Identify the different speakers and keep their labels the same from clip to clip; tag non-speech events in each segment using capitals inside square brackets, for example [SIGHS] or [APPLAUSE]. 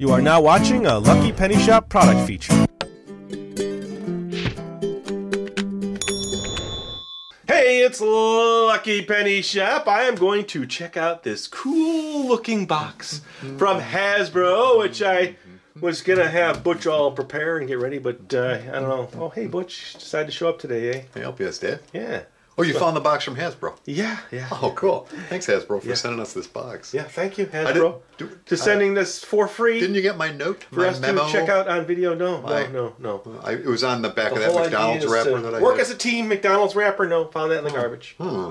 Speaker 1: You are now watching a Lucky Penny Shop product feature. Hey, it's Lucky Penny Shop. I am going to check out this cool looking box from Hasbro, which I was gonna have Butch all prepare and get ready, but uh, I don't know. Oh, hey, Butch decided to show up today, eh?
Speaker 2: I Hey, LPS Dave.
Speaker 1: Yeah.
Speaker 2: Oh, you found the box from Hasbro.
Speaker 1: Yeah, yeah.
Speaker 2: Oh, cool. Thanks, Hasbro, for
Speaker 1: Yeah.
Speaker 2: sending us this box.
Speaker 1: Yeah, thank you, Hasbro.
Speaker 2: did- do-
Speaker 1: to sending this for free
Speaker 2: Didn't you get my note?
Speaker 1: for
Speaker 2: my
Speaker 1: us
Speaker 2: memo?
Speaker 1: to check out on video. No,
Speaker 2: My-
Speaker 1: no, no, no.
Speaker 2: I, it was on the back
Speaker 1: The
Speaker 2: of that McDonald's wrapper that I
Speaker 1: work
Speaker 2: had.
Speaker 1: as a team. McDonald's wrapper. No, found that in the garbage.
Speaker 2: Hmm.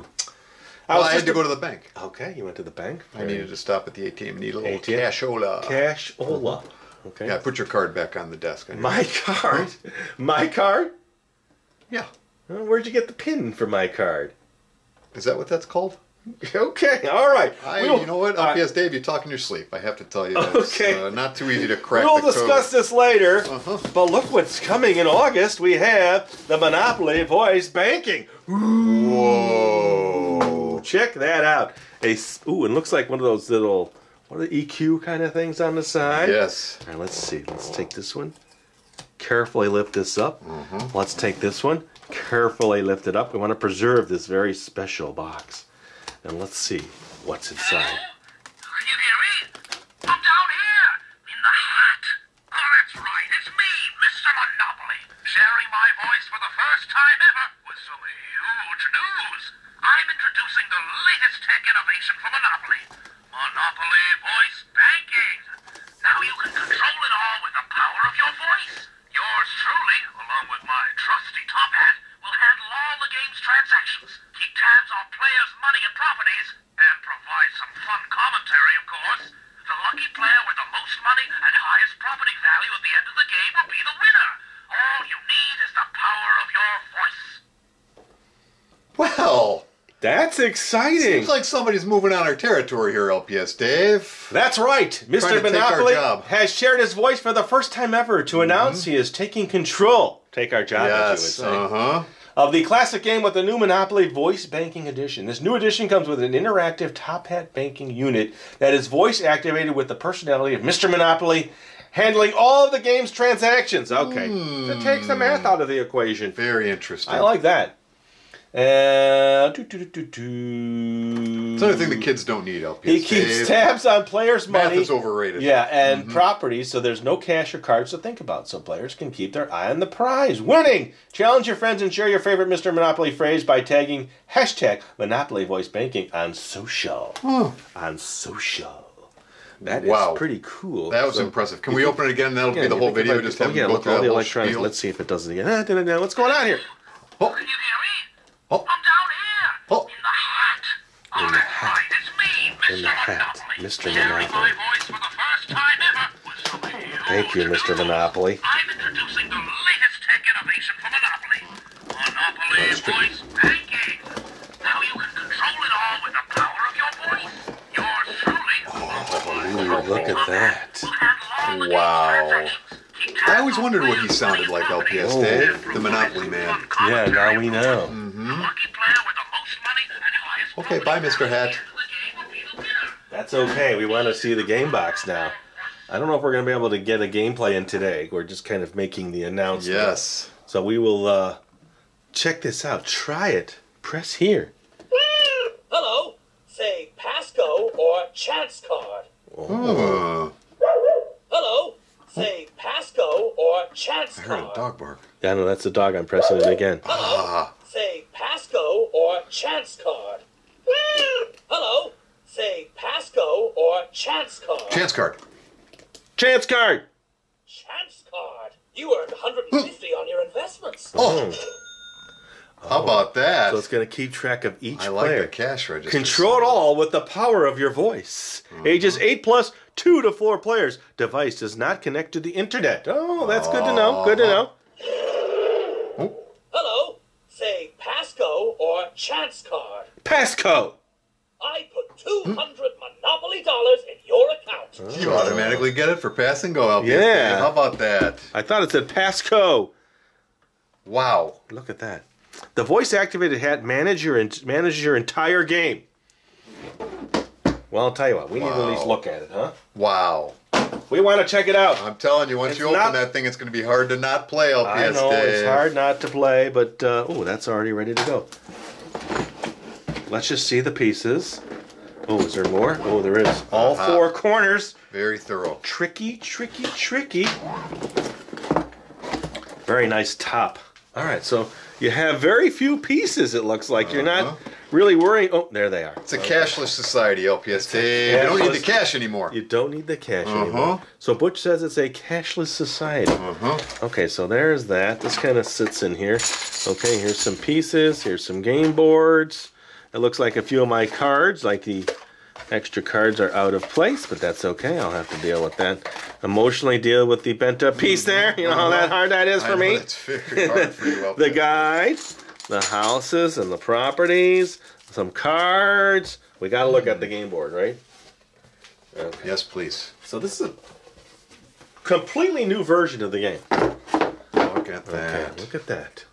Speaker 1: I
Speaker 2: Well, I had to
Speaker 1: a-
Speaker 2: go to the bank.
Speaker 1: Okay, you went to the bank.
Speaker 2: I needed to stop at the ATM and need a little
Speaker 1: ATM?
Speaker 2: cashola.
Speaker 1: cash. Ola. Okay.
Speaker 2: Yeah, put your card back on the desk. on
Speaker 1: My card. My card.
Speaker 2: Yeah.
Speaker 1: Where'd you get the pin for my card?
Speaker 2: Is that what that's called? [LAUGHS]
Speaker 1: Okay, all right.
Speaker 2: I,
Speaker 1: We'll-
Speaker 2: you know what?
Speaker 1: uh,
Speaker 2: LPS Dave, you talk in your sleep. I have to tell you
Speaker 1: Okay.
Speaker 2: uh, not too easy to crack
Speaker 1: We'll
Speaker 2: the code.
Speaker 1: discuss this later.
Speaker 2: Uh-huh.
Speaker 1: But look what's coming in August. We have the Monopoly Voice Banking.
Speaker 2: Whoa.
Speaker 1: Check that out. A ooh, it looks like one of those little what are the EQ kind of things on the side.
Speaker 2: Yes.
Speaker 1: All right, let's see. Let's take this one. Carefully lift this up. Let's take this one. Carefully lift it up. We want to preserve this very special box. And let's see what's inside.
Speaker 3: I'm down here, in the hat. Oh, that's right, it's me, Mr. Monopoly, sharing my voice for the first time ever some huge news. I'm introducing the latest tech innovation for Monopoly. Monopoly Voice Banking. Now you can control it all with the power of your voice. Yours truly, along with my trusty top hat, will handle all the game's transactions, keep tabs on players' money and properties, and provide some fun commentary, of course. The lucky player with the most money and highest property value at the end of the game will be the winner. All you need is the power of your voice.
Speaker 2: Well,
Speaker 1: That's exciting.
Speaker 2: seems like somebody's moving on our territory here, LPS Dave.
Speaker 1: That's right. Mr.
Speaker 2: to take our
Speaker 1: Monopoly. Has shared his voice for the first time ever to announce he is taking control. Take our job, as
Speaker 2: Yes.
Speaker 1: you would say.
Speaker 2: Uh huh.
Speaker 1: of the classic game with the new Monopoly Voice Banking Edition. This new edition comes with an interactive top hat banking unit that is voice activated with the personality of Mr. Monopoly, handling all of the game's transactions. Okay, that takes the math out of the equation.
Speaker 2: Very interesting.
Speaker 1: I like that. Uh, doo, doo, doo.
Speaker 2: It's another thing the kids don't need, LPS
Speaker 1: He keeps tabs on players'
Speaker 2: Math
Speaker 1: money.
Speaker 2: is overrated.
Speaker 1: Yeah, and properties, so there's no cash or cards to think about, so players can keep their eye on the prize. Winning! Challenge your friends and share your favorite Mr. Monopoly phrase by tagging hashtag Monopoly Voice Banking on social. On social. That is
Speaker 2: Wow.
Speaker 1: pretty cool.
Speaker 2: That was
Speaker 1: So-
Speaker 2: impressive. Can we open it again? That'll
Speaker 1: Yeah,
Speaker 2: be the whole video. Just
Speaker 1: oh, yeah, look
Speaker 2: at
Speaker 1: all the electronics.
Speaker 2: spiel.
Speaker 1: Let's see if it does it again. Ah. What's going on here?
Speaker 2: Oh,
Speaker 3: Can you hear me?
Speaker 2: Oh,
Speaker 3: I'm down here,
Speaker 2: Oh.
Speaker 3: in the hat. Oh,
Speaker 1: In the hat.
Speaker 3: right, it's me, Mr.
Speaker 1: In the hat,
Speaker 3: Monopoly,
Speaker 1: Mr. Monopoly.
Speaker 3: my voice for the first time ever with some
Speaker 1: Thank you, Mr. Monopoly.
Speaker 3: I'm introducing the latest tech innovation for Monopoly. Monopoly Voice Banking. Now you can control it all with the power of your voice. Yours truly.
Speaker 1: Ooh, look at that.
Speaker 3: will handle all the
Speaker 2: Wow.
Speaker 3: game's transactions. Keep
Speaker 2: I always wondered what he sounded like,
Speaker 3: and
Speaker 2: LPS
Speaker 3: properties,
Speaker 2: Dave, the Monopoly man.
Speaker 1: Yeah, now we know.
Speaker 3: course. The lucky player with the most money and highest
Speaker 2: Okay, bye,
Speaker 3: property
Speaker 2: Mr.
Speaker 3: value
Speaker 2: Hat.
Speaker 3: at the end of the game will be the winner.
Speaker 1: That's okay. We want to see the game box now. I don't know if we're going to be able to get a gameplay in today. We're just kind of making the announcement.
Speaker 2: yes.
Speaker 1: So we will uh, check this out. Try it. Press here.
Speaker 4: Hello. Say pass go or Chance card.
Speaker 2: Uh,
Speaker 4: Hello. Say pass go or Chance
Speaker 2: I heard a dog bark.
Speaker 1: Yeah, no, that's the dog. I'm pressing it again.
Speaker 2: Ah,
Speaker 4: Say pass go or Chance card. Hello. Say pass go or Chance card.
Speaker 2: chance card.
Speaker 1: Chance card.
Speaker 4: Chance card. You earned 150 hmm. on your investments.
Speaker 2: Oh. oh, how about that?
Speaker 1: So it's going to keep track of each
Speaker 2: I like
Speaker 1: player.
Speaker 2: the cash register.
Speaker 1: Control it all with the power of your voice. Mm-hmm. Ages 8 plus, 2 to 4 players. Device does not connect to the internet. Oh, that's good to know. Good to uh-huh. know.
Speaker 4: Hello. Say pass go or Chance card.
Speaker 1: Pasco.
Speaker 4: I put 200 Monopoly dollars in your account.
Speaker 2: You automatically get it for pass and go, LPS
Speaker 1: Yeah.
Speaker 2: How about that?
Speaker 1: I thought it said Pasco.
Speaker 2: Wow.
Speaker 1: Look at that. The voice activated hat manage your manages your entire game. Well, I'll tell you what. We need to at least look at it, huh?
Speaker 2: Wow.
Speaker 1: We want to check it out.
Speaker 2: I'm telling you, once
Speaker 1: It's
Speaker 2: you open
Speaker 1: not-
Speaker 2: that thing, it's going to be hard to not play LPS
Speaker 1: I know
Speaker 2: Dave.
Speaker 1: it's hard not to play, but uh, oh, that's already ready to go. Let's just see the pieces. Oh, is there more? Oh, there is. All
Speaker 2: Uh-huh.
Speaker 1: four corners.
Speaker 2: Very thorough.
Speaker 1: Tricky, tricky, tricky. Very nice top. All right, so you have very few pieces. It looks like you're
Speaker 2: Uh-huh.
Speaker 1: not really worrying. Oh, there they are.
Speaker 2: It's a cashless society, LPS Dave. You don't need the cash anymore.
Speaker 1: You don't need the cash
Speaker 2: Uh-huh.
Speaker 1: anymore. So Butch says it's a cashless society.
Speaker 2: Uh-huh.
Speaker 1: Okay, so there's that. This kind of sits in here. Okay, here's some pieces. Here's some game boards. It looks like a few of my cards, like the extra cards, are out of place, but that's okay. I'll have to deal with that. Emotionally deal with the bent up piece there. You know how that hard that is
Speaker 2: I
Speaker 1: for
Speaker 2: know
Speaker 1: me?
Speaker 2: That's very hard for you, [LAUGHS]
Speaker 1: the guide, the houses and the properties, some cards. We got to look at the game board, right? Okay.
Speaker 2: Yes, please.
Speaker 1: So this is a completely new version of the game.
Speaker 2: Look at
Speaker 1: Okay,
Speaker 2: that.
Speaker 1: look at that.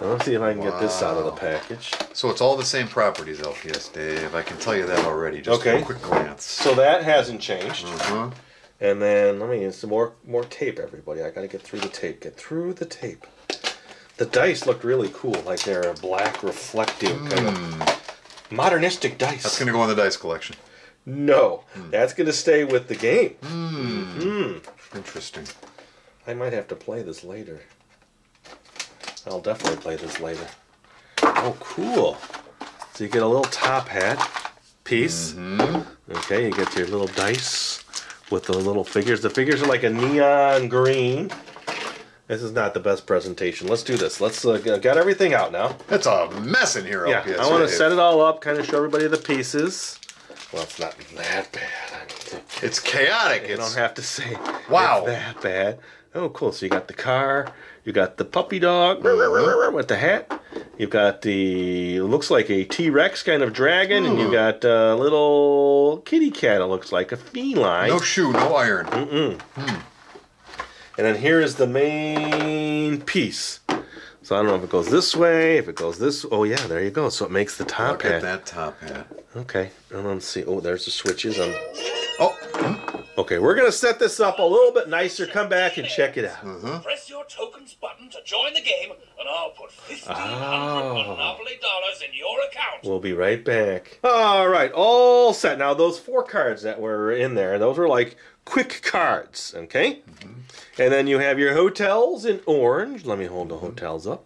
Speaker 1: Let's see if I can get this out of the package.
Speaker 2: So it's all the same properties, LPS Dave. I can tell you that already, just
Speaker 1: Okay.
Speaker 2: a quick glance.
Speaker 1: So that hasn't changed.
Speaker 2: Uh-huh.
Speaker 1: And then let me get some more more tape, everybody. I gotta get through the tape. Get through the tape. The dice look really cool, like they're a black reflective kind of modernistic dice.
Speaker 2: That's going to go in the dice collection.
Speaker 1: No, that's gonna stay with the game. Hmm. Hmm.
Speaker 2: Interesting.
Speaker 1: I might have to play this later. I'll definitely play this later. Oh, cool. So you get a little top hat piece. Mm-hmm. Okay, you get your little dice with the little figures. The figures are like a neon green. This is not the best presentation. Let's do this. Let's uh, got everything out now.
Speaker 2: That's a mess in here,
Speaker 1: Yeah, I want to set it all up, kind of show everybody the pieces. Well, it's not that bad.
Speaker 2: It's chaotic.
Speaker 1: you
Speaker 2: It's
Speaker 1: don't have to say
Speaker 2: Wow.
Speaker 1: it's that bad. Oh, cool. So you got the car, you got the puppy dog with the hat. You've got the looks like a T Rex kind of dragon, and you got a little kitty cat. It looks like a feline.
Speaker 2: no shoe, no iron.
Speaker 1: And then here is the main piece. So I don't know if it goes this way, if it goes this. Oh yeah, there you go. So it makes the top
Speaker 2: Look
Speaker 1: hat.
Speaker 2: at that top hat.
Speaker 1: Okay, and let's see. Oh, there's the switches. Um,
Speaker 2: Oh,
Speaker 1: okay, we're gonna set this up a little bit nicer. Come back and check it out.
Speaker 2: Uh-huh.
Speaker 4: Press your tokens button to join the game, and I'll put 1500
Speaker 1: Oh.
Speaker 4: Monopoly dollars in your account.
Speaker 1: We'll be right back. All right, all set. Now those four cards that were in there, those were like quick cards, okay? And then you have your hotels in orange. Let me hold the mm-hmm. hotels up.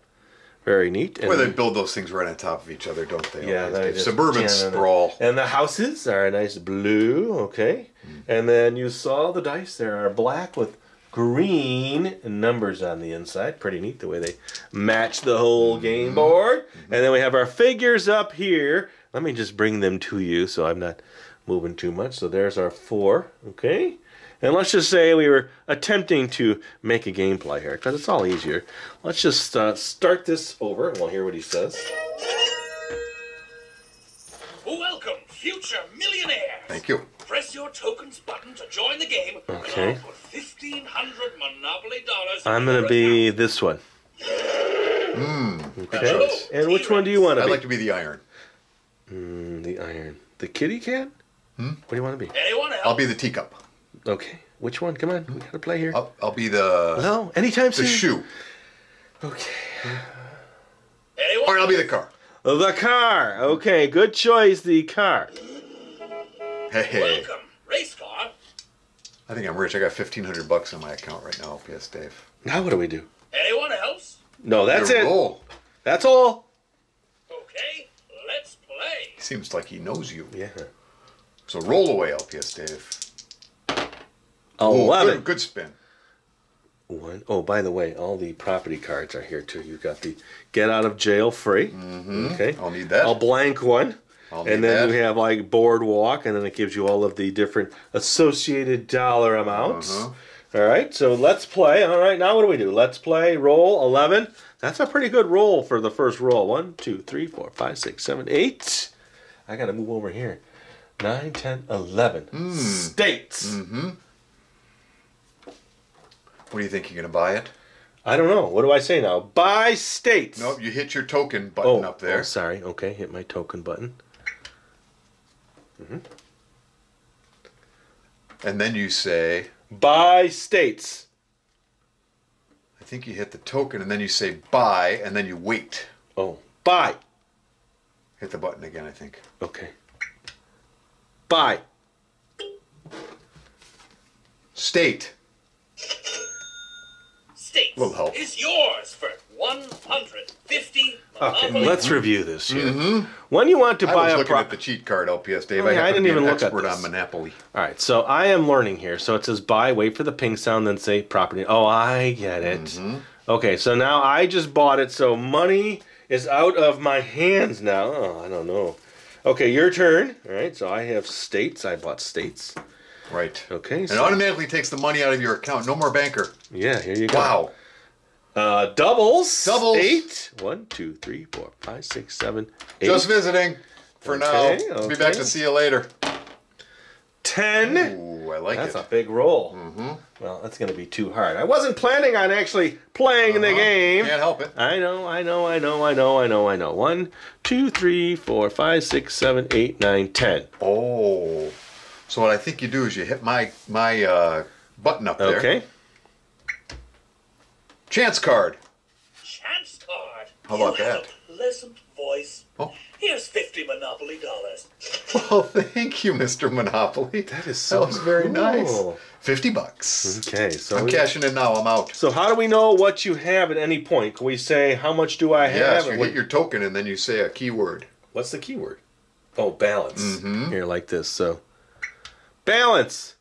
Speaker 1: Very neat. And
Speaker 2: Boy, they build those things right on top of each other, don't they?
Speaker 1: yeah, they
Speaker 2: Suburban sprawl.
Speaker 1: And the houses are a nice blue, okay? Mm. And then you saw the dice there are black with green numbers on the inside. Pretty neat the way they match the whole mm-hmm. game board. Mm-hmm. And then we have our figures up here. Let me just bring them to you so I'm not moving too much. So there's our four, okay? And let's just say we were attempting to make a gameplay here because it's all easier. Let's just uh, start this over and we'll hear what he says.
Speaker 4: Welcome, future millionaires.
Speaker 2: Thank you.
Speaker 4: Press your tokens button to join the game,
Speaker 1: Okay.
Speaker 4: I'll put 1500 Monopoly dollars
Speaker 1: I'm gonna be
Speaker 4: account.
Speaker 1: this one.
Speaker 2: Good
Speaker 1: Okay.
Speaker 2: choice.
Speaker 1: And which one do you want to be?
Speaker 2: I'd
Speaker 1: be?
Speaker 2: like to be the iron.
Speaker 1: Mm, the iron. The kitty cat?
Speaker 2: Hmm?
Speaker 1: What do you want to be?
Speaker 4: Anyone else?
Speaker 2: I'll be the teacup.
Speaker 1: Okay. Which one? Come on. We gotta play here.
Speaker 2: I'll, I'll be the
Speaker 1: No, anytime
Speaker 2: the
Speaker 1: soon.
Speaker 2: shoe.
Speaker 1: Okay.
Speaker 4: Anyone?
Speaker 2: Or I'll be the car.
Speaker 1: The car. Okay, good choice. The car.
Speaker 2: Hey, hey.
Speaker 4: Welcome, race car.
Speaker 2: I think I'm rich. I got fifteen hundred bucks in my account right now. PS Dave.
Speaker 1: Now what do we do?
Speaker 4: Anyone else?
Speaker 1: No, that's
Speaker 2: Your
Speaker 1: it.
Speaker 2: roll.
Speaker 1: That's all.
Speaker 4: Okay, let's play.
Speaker 2: Seems like he knows you.
Speaker 1: Yeah.
Speaker 2: So roll away, LPS Dave. Ooh,
Speaker 1: Eleven.
Speaker 2: Good, good spin.
Speaker 1: One. Oh, by the way, all the property cards are here too. You've got the get out of jail free. Mm-hmm. Okay.
Speaker 2: I'll need that.
Speaker 1: A blank one.
Speaker 2: I'll need
Speaker 1: and then
Speaker 2: that.
Speaker 1: you have like boardwalk, and then it gives you all of the different associated dollar amounts.
Speaker 2: Uh-huh.
Speaker 1: All right, so let's play. All right, now what do we do? Let's play. Roll eleven. That's a pretty good roll for the first roll. One, two, three, four, five, six, seven, eight. I gotta move over here. Nine, ten, eleven.
Speaker 2: Hmm.
Speaker 1: States.
Speaker 2: What do you think? You're gonna buy it?
Speaker 1: I don't know. What do I say now? Buy states.
Speaker 2: Nope. You hit your token button
Speaker 1: Oh,
Speaker 2: up there.
Speaker 1: oh, sorry. Okay, hit my token button. Mm-hmm.
Speaker 2: And then you say
Speaker 1: Buy states.
Speaker 2: I think you hit the token and then you say buy and then you wait.
Speaker 1: Oh, buy.
Speaker 2: Hit the button again, I think.
Speaker 1: Okay. Buy.
Speaker 2: State.
Speaker 4: States
Speaker 2: Will help.
Speaker 4: is yours for 150
Speaker 1: Okay,
Speaker 4: Monopoly.
Speaker 1: let's review this here. When you want to
Speaker 2: Mm-hmm. I
Speaker 1: buy
Speaker 2: was
Speaker 1: a
Speaker 2: looking
Speaker 1: pro-
Speaker 2: at the cheat card, LPS Dave.
Speaker 1: Oh,
Speaker 2: I,
Speaker 1: yeah, I
Speaker 2: happen
Speaker 1: didn't
Speaker 2: to be
Speaker 1: even
Speaker 2: an
Speaker 1: look at
Speaker 2: expert
Speaker 1: this.
Speaker 2: on Monopoly.
Speaker 1: All right, so I am learning here. So it says buy, wait for the ping sound, then say property. Oh, I get it.
Speaker 2: Mm-hmm.
Speaker 1: Okay, so now I just bought it, so money is out of my hands now. Oh, I don't know. Okay, your turn. All right, so I have states. I bought states.
Speaker 2: Right.
Speaker 1: Okay,
Speaker 2: And
Speaker 1: so
Speaker 2: automatically takes the money out of your account. No more banker.
Speaker 1: yeah, here you go.
Speaker 2: Wow.
Speaker 1: Uh, doubles.
Speaker 2: Doubles.
Speaker 1: Eight. One, two, three, four, five, six, seven, eight.
Speaker 2: Just visiting for
Speaker 1: Okay,
Speaker 2: now. Be back to see you later.
Speaker 1: ten.
Speaker 2: Ooh, I like
Speaker 1: That's
Speaker 2: it.
Speaker 1: a big roll. Mm-hmm. Well, that's going to be too hard. I wasn't planning on actually playing in the
Speaker 2: Uh-huh.
Speaker 1: game.
Speaker 2: Can't help it.
Speaker 1: I know, I know, I know, I know, I know, I know. One, two, three, four, five, six, seven, eight, nine, ten.
Speaker 2: Oh. So what I think you do is you hit my my uh, button up there.
Speaker 1: Okay.
Speaker 2: Chance card.
Speaker 4: Chance card.
Speaker 2: How about
Speaker 4: you have
Speaker 2: that?
Speaker 4: A pleasant voice.
Speaker 2: Oh.
Speaker 4: Here's 50 Monopoly dollars.
Speaker 2: Well, [LAUGHS] thank you, Mr. Monopoly.
Speaker 1: That is
Speaker 2: That was very nice. Fifty bucks.
Speaker 1: Okay, so
Speaker 2: I'm
Speaker 1: we-
Speaker 2: cashing in now. I'm out.
Speaker 1: so how do we know what you have at any point? Can we say how much do I have?
Speaker 2: Yes, you
Speaker 1: and what-
Speaker 2: your token and then you say a keyword.
Speaker 1: what's the keyword? Oh, balance.
Speaker 2: Mm-hmm.
Speaker 1: Here, like this. So, balance.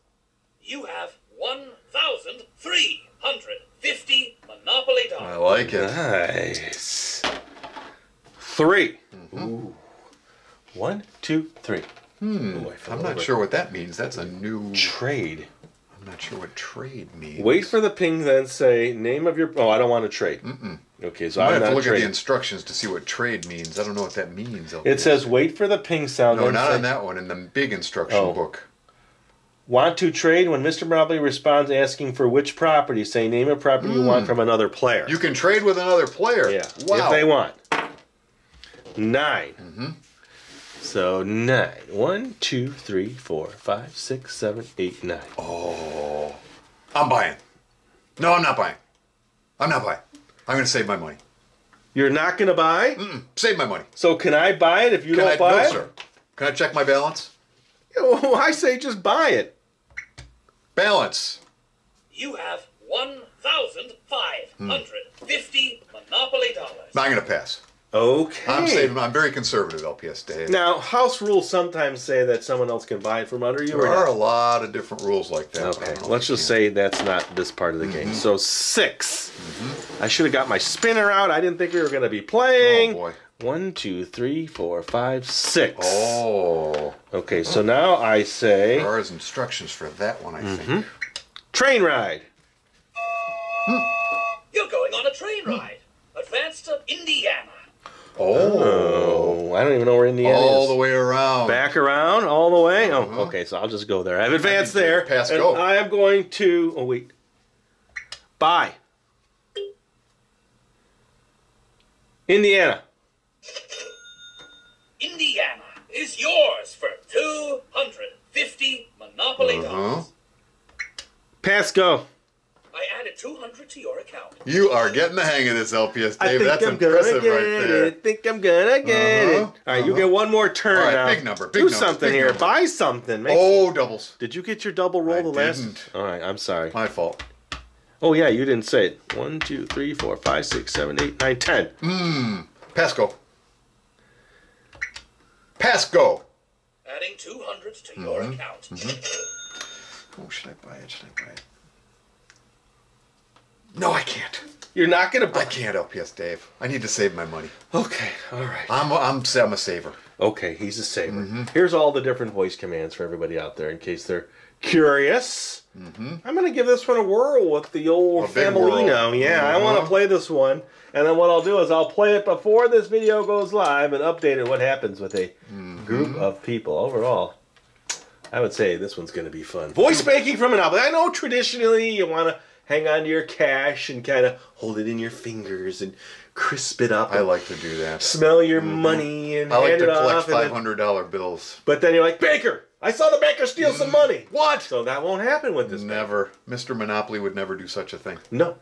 Speaker 4: You have 1,350 Monopoly dollars.
Speaker 2: I like it.
Speaker 1: Nice. 3
Speaker 2: Mm-hmm.
Speaker 1: Ooh. One, two, three. Hmm.
Speaker 2: I'm not sure what that means. That's a new.
Speaker 1: Trade.
Speaker 2: I'm not sure what trade means.
Speaker 1: Wait for the ping, then say name of your. Oh, I don't want to trade. Mm-mm. Okay, so
Speaker 2: I
Speaker 1: I'm
Speaker 2: have to look at the instructions to see what trade means. I don't know what that means.
Speaker 1: It says wait for the ping sound.
Speaker 2: no, not
Speaker 1: say,
Speaker 2: on that one. In the big instruction
Speaker 1: Oh.
Speaker 2: book.
Speaker 1: Want to trade when Mr. Monopoly responds asking for which property? Say name a property you want from another player.
Speaker 2: Hmm. You can trade with another player.
Speaker 1: yeah,
Speaker 2: Wow.
Speaker 1: if they want. 9
Speaker 2: Mm-hmm.
Speaker 1: So nine. One, two, three, four, five, six, seven, eight, nine.
Speaker 2: Oh. I'm buying. No, I'm not buying. I'm not buying. I'm going to save my money.
Speaker 1: You're not gonna buy.
Speaker 2: Save my money.
Speaker 1: So can I buy it if you
Speaker 2: Can
Speaker 1: don't
Speaker 2: I,
Speaker 1: buy
Speaker 2: no,
Speaker 1: it?
Speaker 2: sir. Can I check my balance? [LAUGHS]
Speaker 1: Oh, I say just buy it.
Speaker 2: Balance.
Speaker 4: You have 1,550 Monopoly dollars.
Speaker 2: I'm going to pass.
Speaker 1: Okay.
Speaker 2: I'm saving. I'm very conservative, LPS Dave.
Speaker 1: Now, house rules sometimes say that someone else can buy it from under you.
Speaker 2: there
Speaker 1: or
Speaker 2: are
Speaker 1: not.
Speaker 2: a lot of different rules like that.
Speaker 1: Okay, let's just
Speaker 2: can.
Speaker 1: say that's not this part of the game. Mm-hmm. So 6 mm-hmm. I should have got my spinner out. I didn't think we were going to be playing.
Speaker 2: Oh, boy.
Speaker 1: One, two, three, four, five, six.
Speaker 2: Oh.
Speaker 1: Okay, so now I say
Speaker 2: There are instructions for that one, I
Speaker 1: Mm-hmm.
Speaker 2: think.
Speaker 1: train ride.
Speaker 4: You're going on a train ride. Advance to Indiana.
Speaker 2: Oh.
Speaker 1: Oh, I don't even know where Indiana
Speaker 2: All
Speaker 1: is.
Speaker 2: All the way around.
Speaker 1: Back around all the way. Oh, okay. So I'll just go there. I've advanced there.
Speaker 2: pass
Speaker 1: and
Speaker 2: go.
Speaker 1: I am going to. Oh wait. Buy. Indiana.
Speaker 4: Indiana is yours for 250 Monopoly
Speaker 2: Uh-huh.
Speaker 4: dollars.
Speaker 1: Pass go.
Speaker 4: I added 200 to your account.
Speaker 2: You are getting the hang of this, LPS
Speaker 1: I
Speaker 2: Dave.
Speaker 1: think
Speaker 2: That's
Speaker 1: I'm gonna
Speaker 2: impressive
Speaker 1: get
Speaker 2: right there.
Speaker 1: it. Think I'm gonna get it.
Speaker 2: Uh-huh,
Speaker 1: All right, you
Speaker 2: uh-huh.
Speaker 1: get one more turn
Speaker 2: All right,
Speaker 1: now.
Speaker 2: big number, big
Speaker 1: Do
Speaker 2: number,
Speaker 1: something
Speaker 2: big
Speaker 1: here.
Speaker 2: number.
Speaker 1: Buy something. Make-
Speaker 2: Oh, doubles.
Speaker 1: Did you get your double roll
Speaker 2: I
Speaker 1: the last?
Speaker 2: didn't.
Speaker 1: All right, I'm sorry.
Speaker 2: My fault.
Speaker 1: Oh yeah, you didn't say it. One, two, three, four, five, six, seven, eight, nine, ten.
Speaker 2: Pass go. Pass go.
Speaker 4: Adding 200 to your account.
Speaker 2: Mm-hmm.
Speaker 4: account.
Speaker 2: Oh, should I buy it? Should I buy it? No, I can't.
Speaker 1: You're not gonna buy.
Speaker 2: I can't, LPS Dave. I need to save my money.
Speaker 1: Okay, all right.
Speaker 2: I'm, I'm, I'm a saver.
Speaker 1: Okay, he's a saver.
Speaker 2: Mm-hmm.
Speaker 1: Here's all the different voice commands for everybody out there in case they're curious. I'm gonna give this one a whirl with the old
Speaker 2: Mm-hmm.
Speaker 1: Famolino. Yeah, I want to play this one, and then what I'll do is I'll play it before this video goes live and update it what happens with a
Speaker 2: Mm-hmm.
Speaker 1: group of people. Overall, I would say this one's gonna be fun. Voice banking from an album. I know traditionally you want to hang on to your cash and kind of hold it in your fingers and crisp it up.
Speaker 2: I like to do that.
Speaker 1: smell your money and
Speaker 2: I like
Speaker 1: hand
Speaker 2: to
Speaker 1: it
Speaker 2: collect five hundred dollar bills.
Speaker 1: but then you're like, Baker, I saw the banker steal some money.
Speaker 2: What?
Speaker 1: So that won't happen with this. bank.
Speaker 2: Never. Mr. Monopoly would never do such a thing.
Speaker 1: No.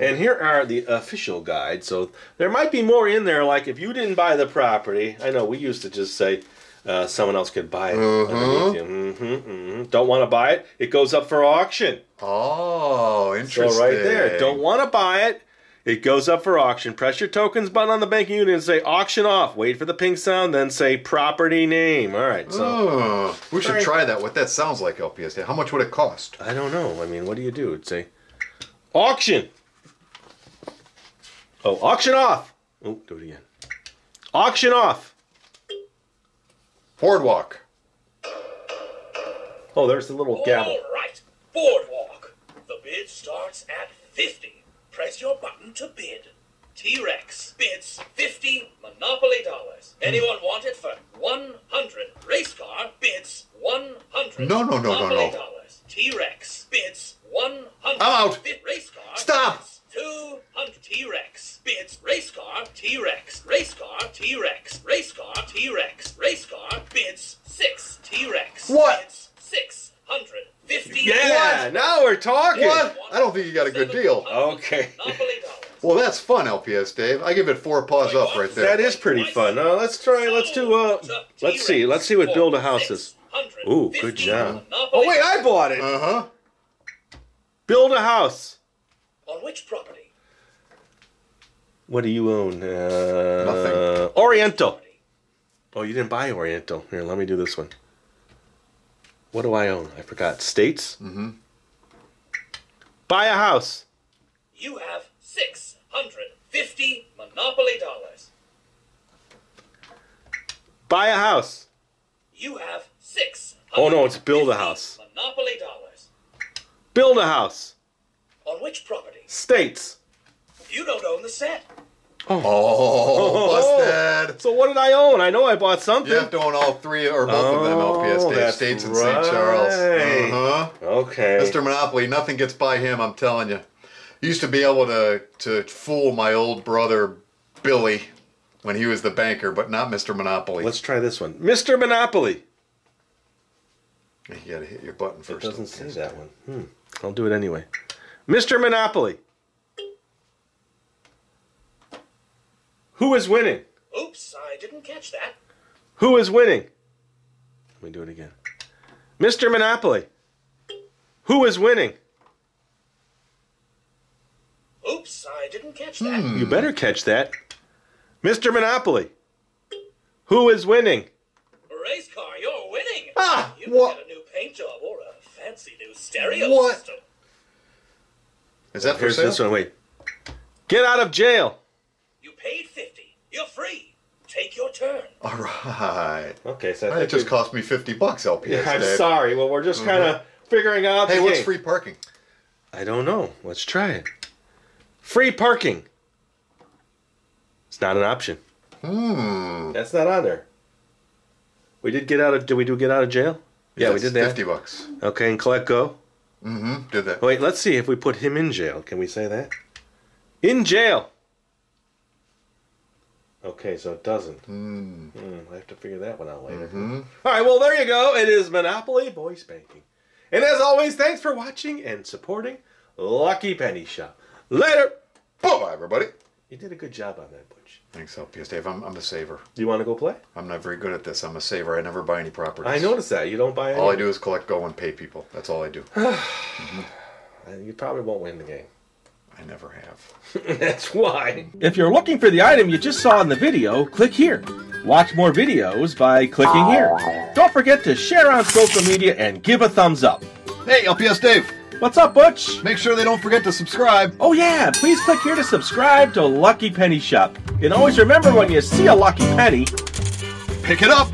Speaker 1: And here are the official guides. So there might be more in there, like if you didn't buy the property. I know we used to just say uh, someone else could buy it. underneath you. Mm-hmm, mm-hmm. Don't want to buy it? It goes up for auction.
Speaker 2: Oh, interesting.
Speaker 1: So right there, don't want to buy it. It goes up for auction. Press your tokens button on the banking unit and say auction off. Wait for the ping sound, then say property name. All right. So
Speaker 2: Oh, we should
Speaker 1: Right.
Speaker 2: try that. What that sounds like, LPS. How much would it cost?
Speaker 1: I don't know. I mean, what do you do? It'd say auction. Oh, auction off. Oh, do it again. Auction off.
Speaker 2: Boardwalk.
Speaker 1: Oh, there's the little gavel.
Speaker 4: All right, boardwalk. The bid starts at 50. Press your button to bid. T-Rex bids 50 Monopoly dollars. Anyone want it for 100? Race car bids 100
Speaker 2: No, no, no, no,
Speaker 4: Monopoly
Speaker 2: no.
Speaker 4: dollars. T-Rex bids 100.
Speaker 2: I'm out.
Speaker 4: Bid race car.
Speaker 2: Stop.
Speaker 4: bids 200 T-Rex bids race car. T-Rex race car. T-Rex race car. T-Rex race car bids 6 T-Rex.
Speaker 2: What?
Speaker 4: Bids 650.
Speaker 1: Yeah, now we're talking.
Speaker 2: What? I don't think you got a good deal.
Speaker 1: Okay.
Speaker 2: Well, that's fun, LPS Dave. I give it four paws up right there.
Speaker 1: That is pretty fun. Now let's try. Let's do. Uh, let's see. Let's see what build a house is. Ooh, good job. Oh wait, I bought it.
Speaker 2: Uh huh.
Speaker 1: Build a house.
Speaker 4: On which property?
Speaker 1: What do you own? Uh,
Speaker 2: Nothing.
Speaker 1: Oriental. Oh, you didn't buy Oriental. Here, let me do this one. What do I own? I forgot. States? Mm-hmm. Buy a house.
Speaker 4: You have 650 Monopoly dollars.
Speaker 1: Buy a house.
Speaker 4: You have 600
Speaker 1: Oh, no, it's build a house.
Speaker 4: Monopoly dollars.
Speaker 1: Build a house.
Speaker 4: On which property?
Speaker 1: States.
Speaker 4: You don't own the set.
Speaker 2: Oh, busted.
Speaker 1: So what did I own? I know I bought something.
Speaker 2: You have to own all three or both of them,
Speaker 1: Oh,
Speaker 2: LPS Dave.
Speaker 1: that's
Speaker 2: States and
Speaker 1: right.
Speaker 2: St. Charles. Uh huh.
Speaker 1: Okay.
Speaker 2: Mr. Monopoly, nothing gets by him, I'm telling you. Used to be able to, to fool my old brother Billy when he was the banker, but not Mr. Monopoly.
Speaker 1: Let's try this one. Mr. Monopoly.
Speaker 2: You gotta hit your button
Speaker 1: It
Speaker 2: first.
Speaker 1: doesn't say that one. Hmm. I'll do it anyway. Mr. Monopoly. Who is winning?
Speaker 4: Oops, I didn't catch that.
Speaker 1: Who is winning? Let me do it again. Mr. Monopoly. Who is winning?
Speaker 4: Oops, I didn't catch that.
Speaker 1: You better catch that. Mr. Monopoly. Who is winning?
Speaker 4: Race car, you're winning.
Speaker 2: Ah,
Speaker 4: you
Speaker 2: what-
Speaker 4: get a new paint job or a fancy new stereo
Speaker 2: What?
Speaker 4: system.
Speaker 2: Is that for
Speaker 1: Here's
Speaker 2: sale?
Speaker 1: this one. Wait. Get out of jail.
Speaker 4: You paid 50. You're free. Take your turn.
Speaker 2: All right.
Speaker 1: Okay, so
Speaker 2: It just cost me 50 bucks, LPS.
Speaker 1: I'm
Speaker 2: Dave.
Speaker 1: sorry. Well, we're just kind of figuring out.
Speaker 2: Hey,
Speaker 1: the
Speaker 2: what's
Speaker 1: game.
Speaker 2: free parking?
Speaker 1: I don't know. Let's try it. Free parking. It's not an option.
Speaker 2: Hmm.
Speaker 1: That's not on there. We did get out of. Did we do get out of jail? Yeah, we did that.
Speaker 2: 50 bucks.
Speaker 1: Okay, and collect go.
Speaker 2: Mm-hmm. Did that.
Speaker 1: Wait, let's see if we put him in jail. Can we say that? In jail. Okay, so it doesn't.
Speaker 2: Hmm.
Speaker 1: Hmm, I have to figure that one out later.
Speaker 2: Mm-hmm.
Speaker 1: All right, well, there you go. It is Monopoly Voice Banking. And as always, thanks for watching and supporting Lucky Penny Shop. Later.
Speaker 2: Bye-bye, everybody.
Speaker 1: You did a good job on that, Butch.
Speaker 2: Thanks, LPS Dave. I'm, I'm a saver.
Speaker 1: Do you want to go play?
Speaker 2: I'm not very good at this. I'm a saver. I never buy any properties.
Speaker 1: I noticed that. You don't buy any.
Speaker 2: All I do is collect go and pay people. That's all I do. [SIGHS]
Speaker 1: You probably won't win the game.
Speaker 2: I never have. [LAUGHS]
Speaker 1: That's why.
Speaker 5: If you're looking for the item you just saw in the video, click here. Watch more videos by clicking here. Don't forget to share on social media and give a thumbs up.
Speaker 2: Hey, LPS Dave.
Speaker 5: What's up, Butch?
Speaker 2: Make sure they don't forget to subscribe.
Speaker 5: Oh yeah, please click here to subscribe to Lucky Penny Shop. And always remember when you see a lucky penny,
Speaker 2: Pick it up.